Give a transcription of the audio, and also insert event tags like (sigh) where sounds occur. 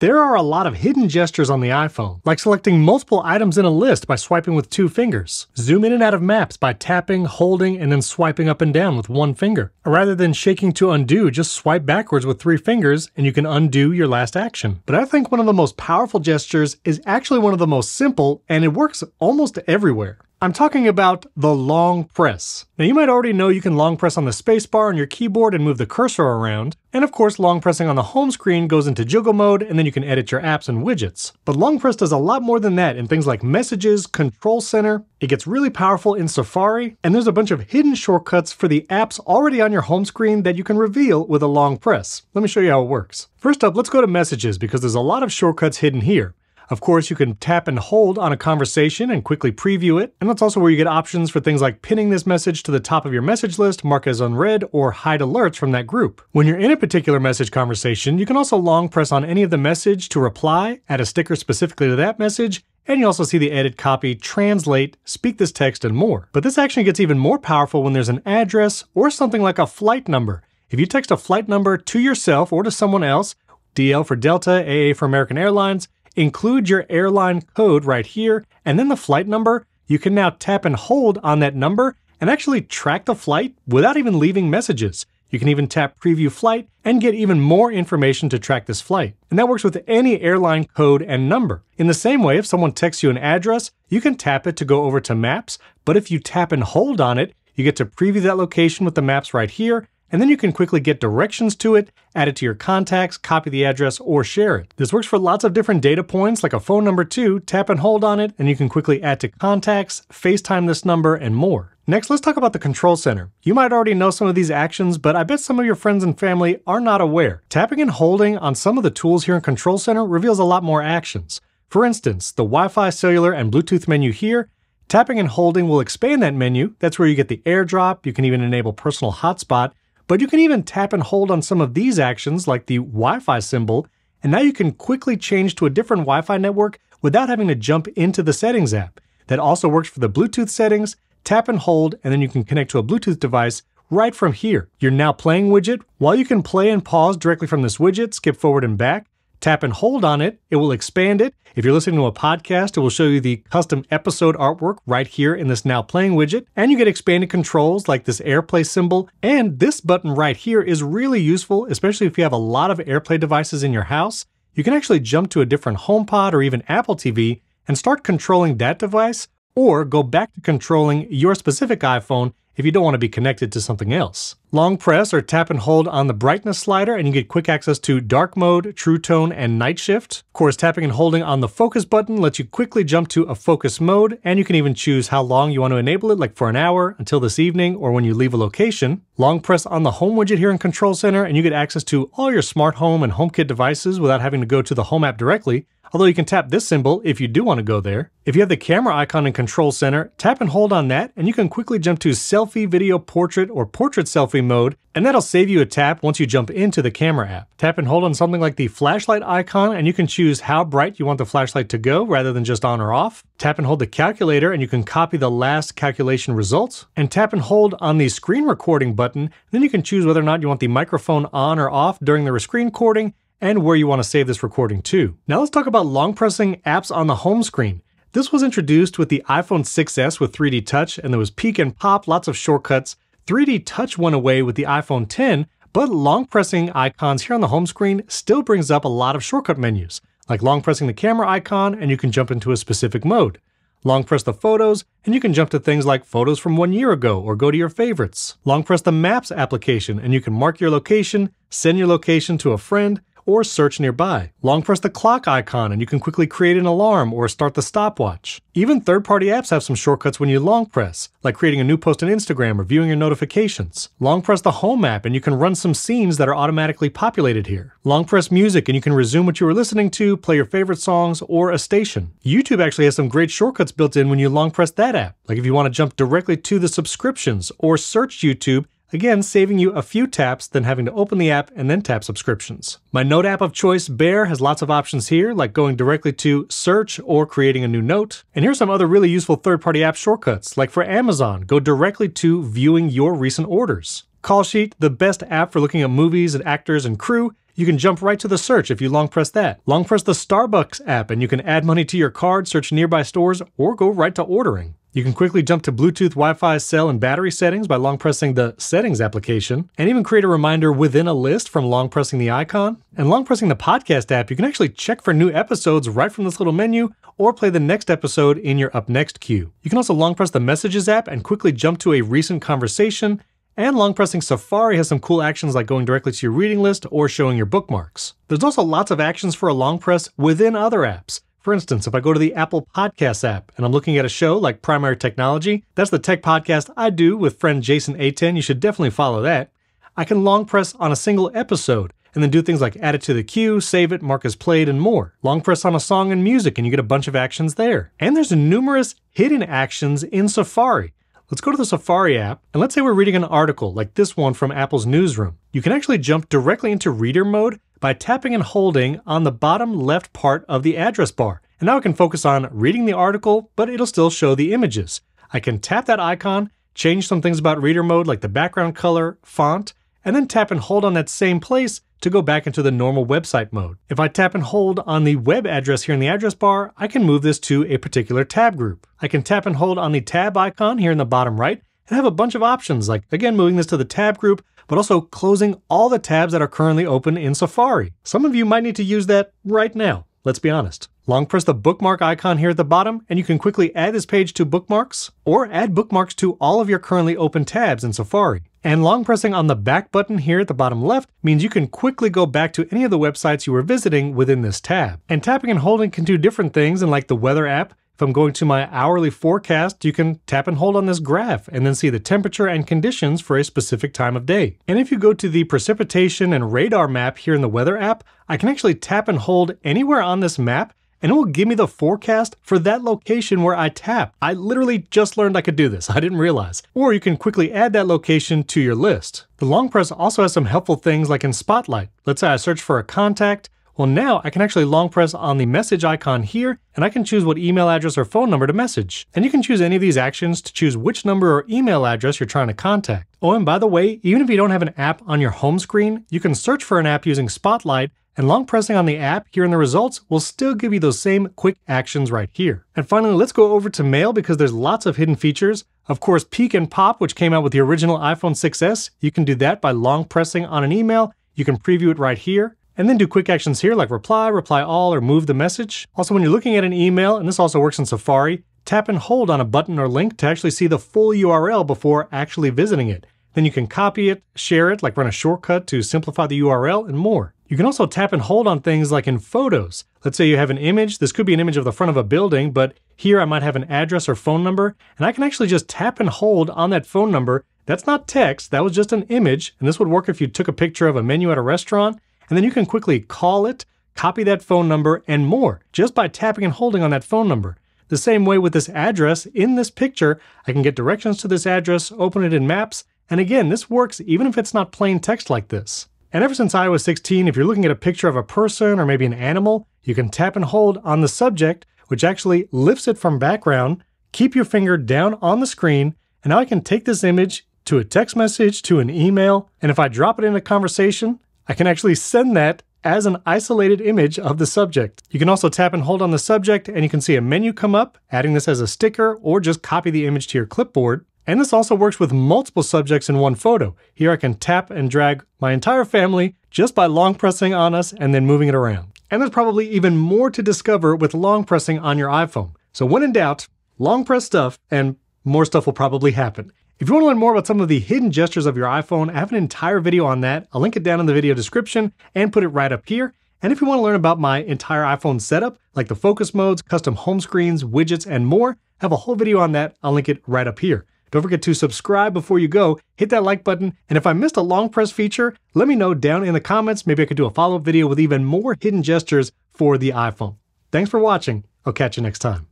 There are a lot of hidden gestures on the iPhone, like selecting multiple items in a list by swiping with two fingers, zoom in and out of maps by tapping, holding, and then swiping up and down with one finger. Rather than shaking to undo, just swipe backwards with three fingers and you can undo your last action. But I think one of the most powerful gestures is actually one of the most simple, and it works almost everywhere. I'm talking about the long press. Now you might already know you can long press on the spacebar on your keyboard and move the cursor around, and of course long pressing on the home screen goes into jiggle mode and then you can edit your apps and widgets. But long press does a lot more than that in things like messages, control center, it gets really powerful in Safari, and there's a bunch of hidden shortcuts for the apps already on your home screen that you can reveal with a long press. Let me show you how it works. First up, let's go to messages because there's a lot of shortcuts hidden here. Of course, you can tap and hold on a conversation and quickly preview it. And that's also where you get options for things like pinning this message to the top of your message list, mark as unread, or hide alerts from that group. When you're in a particular message conversation, you can also long press on any of the message to reply, add a sticker specifically to that message, and you also see the edit copy, translate, speak this text, and more. But this action gets even more powerful when there's an address or something like a flight number. If you text a flight number to yourself or to someone else, DL for Delta, AA for American Airlines, include your airline code right here, and then the flight number. You can now tap and hold on that number and actually track the flight without even leaving messages. You can even tap preview flight and get even more information to track this flight. And that works with any airline code and number. In the same way, if someone texts you an address, you can tap it to go over to maps, but if you tap and hold on it, you get to preview that location with the maps right here, and then you can quickly get directions to it, add it to your contacts, copy the address, or share it. This works for lots of different data points like a phone number too, tap and hold on it, and you can quickly add to contacts, FaceTime this number, and more. Next, let's talk about the control center. You might already know some of these actions, but I bet some of your friends and family are not aware. Tapping and holding on some of the tools here in Control Center reveals a lot more actions. For instance, the Wi-Fi, cellular, and Bluetooth menu here Tapping and holding will expand that menu. That's where you get the airdrop. You can even enable personal hotspot. But you can even tap and hold on some of these actions like the Wi-Fi symbol, and now you can quickly change to a different Wi-Fi network without having to jump into the settings app. That also works for the Bluetooth settings, tap and hold, and then you can connect to a Bluetooth device right from here. Your Now Playing widget, while you can play and pause directly from this widget, skip forward and back, Tap and hold on it, it will expand it. If you're listening to a podcast, it will show you the custom episode artwork right here in this Now Playing widget. And you get expanded controls like this AirPlay symbol. And this button right here is really useful, especially if you have a lot of AirPlay devices in your house. You can actually jump to a different HomePod or even Apple TV and start controlling that device, or go back to controlling your specific iPhone if you don't want to be connected to something else. Long press or tap and hold on the brightness slider and you get quick access to dark mode, true tone, and night shift. Of course, tapping and holding on the focus button lets you quickly jump to a focus mode and you can even choose how long you want to enable it, like for an hour, until this evening, or when you leave a location. Long press on the home widget here in Control Center and you get access to all your smart home and HomeKit devices without having to go to the home app directly although you can tap this symbol if you do want to go there. If you have the camera icon in Control Center, tap and hold on that, and you can quickly jump to Selfie Video Portrait or Portrait Selfie mode, and that'll save you a tap once you jump into the camera app. Tap and hold on something like the flashlight icon, and you can choose how bright you want the flashlight to go rather than just on or off. Tap and hold the calculator, and you can copy the last calculation results. And tap and hold on the screen recording button, then you can choose whether or not you want the microphone on or off during the screen recording, and where you want to save this recording to. Now let's talk about long pressing apps on the home screen. This was introduced with the iPhone 6s with 3D Touch, and there was peek and pop, lots of shortcuts. 3D Touch went away with the iPhone 10, but long pressing icons here on the home screen still brings up a lot of shortcut menus, like long pressing the camera icon and you can jump into a specific mode. Long press the photos, and you can jump to things like photos from one year ago or go to your favorites. Long press the Maps application, and you can mark your location, send your location to a friend, or search nearby. Long press the clock icon and you can quickly create an alarm or start the stopwatch. Even third-party apps have some shortcuts when you long press, like creating a new post on Instagram or viewing your notifications. Long press the home app and you can run some scenes that are automatically populated here. Long press music and you can resume what you were listening to, play your favorite songs, or a station. YouTube actually has some great shortcuts built in when you long press that app. Like if you want to jump directly to the subscriptions or search YouTube, Again, saving you a few taps than having to open the app and then tap subscriptions. My note app of choice, Bear, has lots of options here, like going directly to search or creating a new note. And here's some other really useful third-party app shortcuts, like for Amazon, go directly to viewing your recent orders. Callsheet, the best app for looking at movies and actors and crew, you can jump right to the search if you long press that. Long press the Starbucks app and you can add money to your card, search nearby stores, or go right to ordering. You can quickly jump to Bluetooth, Wi Fi, cell, and battery settings by long pressing the Settings application, and even create a reminder within a list from long pressing the icon. And long pressing the podcast app, you can actually check for new episodes right from this little menu or play the next episode in your Up Next queue. You can also long press the Messages app and quickly jump to a recent conversation and long pressing Safari has some cool actions like going directly to your reading list or showing your bookmarks. There's also lots of actions for a long press within other apps. For instance, if I go to the Apple Podcasts app and I'm looking at a show like Primary Technology, that's the tech podcast I do with friend Jason Aten. You should definitely follow that. I can long press on a single episode and then do things like add it to the queue, save it, mark as played, and more. Long press on a song and music and you get a bunch of actions there. And there's numerous hidden actions in Safari. Let's go to the Safari app, and let's say we're reading an article like this one from Apple's newsroom. You can actually jump directly into reader mode by tapping and holding on the bottom left part of the address bar. And now I can focus on reading the article, but it'll still show the images. I can tap that icon, change some things about reader mode like the background color, font, and then tap and hold on that same place to go back into the normal website mode. If I tap and hold on the web address here in the address bar, I can move this to a particular tab group. I can tap and hold on the tab icon here in the bottom right and have a bunch of options like, again, moving this to the tab group, but also closing all the tabs that are currently open in Safari. Some of you might need to use that right now, let's be honest. Long press the bookmark icon here at the bottom, and you can quickly add this page to bookmarks, or add bookmarks to all of your currently open tabs in Safari. And long pressing on the back button here at the bottom left means you can quickly go back to any of the websites you were visiting within this tab. And tapping and holding can do different things, and like the weather app, if I'm going to my hourly forecast, you can tap and hold on this graph and then see the temperature and conditions for a specific time of day. And if you go to the precipitation and radar map here in the weather app, I can actually tap and hold anywhere on this map and it will give me the forecast for that location where I tap. I literally just learned I could do this, (laughs) I didn't realize. Or you can quickly add that location to your list. The long press also has some helpful things like in Spotlight. Let's say I search for a contact, well now I can actually long press on the message icon here and I can choose what email address or phone number to message. And you can choose any of these actions to choose which number or email address you're trying to contact. Oh, and by the way, even if you don't have an app on your home screen, you can search for an app using Spotlight and long pressing on the app here in the results will still give you those same quick actions right here. And finally, let's go over to Mail because there's lots of hidden features. Of course, Peek and Pop, which came out with the original iPhone 6s, you can do that by long pressing on an email. You can preview it right here and then do quick actions here like reply, reply all, or move the message. Also, when you're looking at an email, and this also works in Safari, tap and hold on a button or link to actually see the full URL before actually visiting it. Then you can copy it, share it, like run a shortcut to simplify the URL, and more. You can also tap and hold on things like in photos. Let's say you have an image. This could be an image of the front of a building, but here I might have an address or phone number, and I can actually just tap and hold on that phone number. That's not text, that was just an image, and this would work if you took a picture of a menu at a restaurant, and then you can quickly call it, copy that phone number, and more, just by tapping and holding on that phone number. The same way with this address, in this picture, I can get directions to this address, open it in Maps, and again, this works even if it's not plain text like this. And ever since iOS 16, if you're looking at a picture of a person or maybe an animal, you can tap and hold on the subject, which actually lifts it from background. Keep your finger down on the screen, and now I can take this image to a text message, to an email, and if I drop it in a conversation, I can actually send that as an isolated image of the subject. You can also tap and hold on the subject and you can see a menu come up, adding this as a sticker or just copy the image to your clipboard. And this also works with multiple subjects in one photo. Here I can tap and drag my entire family just by long pressing on us and then moving it around. And there's probably even more to discover with long pressing on your iPhone. So when in doubt, long press stuff and more stuff will probably happen. If you want to learn more about some of the hidden gestures of your iPhone, I have an entire video on that. I'll link it down in the video description and put it right up here. And if you want to learn about my entire iPhone setup, like the focus modes, custom home screens, widgets, and more, I have a whole video on that. I'll link it right up here. Don't forget to subscribe before you go, hit that like button, and if I missed a long press feature, let me know down in the comments. Maybe I could do a follow-up video with even more hidden gestures for the iPhone. Thanks for watching. I'll catch you next time.